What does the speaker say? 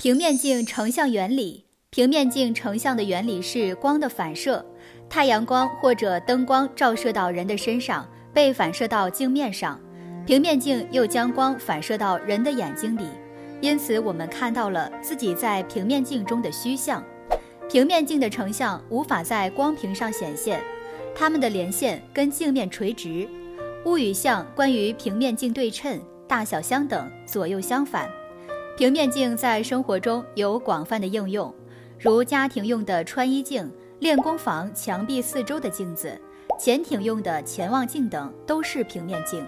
平面镜成像原理：平面镜成像的原理是光的反射，太阳光或者灯光照射到人的身上，被反射到镜面上，平面镜又将光反射到人的眼睛里，因此我们看到了自己在平面镜中的虚像。平面镜的成像无法在光屏上显现，它们的连线跟镜面垂直。物与像关于平面镜对称、大小相等、左右相反。平面镜在生活中有广泛的应用，如家庭用的穿衣镜、练功房墙壁四周的镜子、潜艇用的潜望镜等，都是平面镜。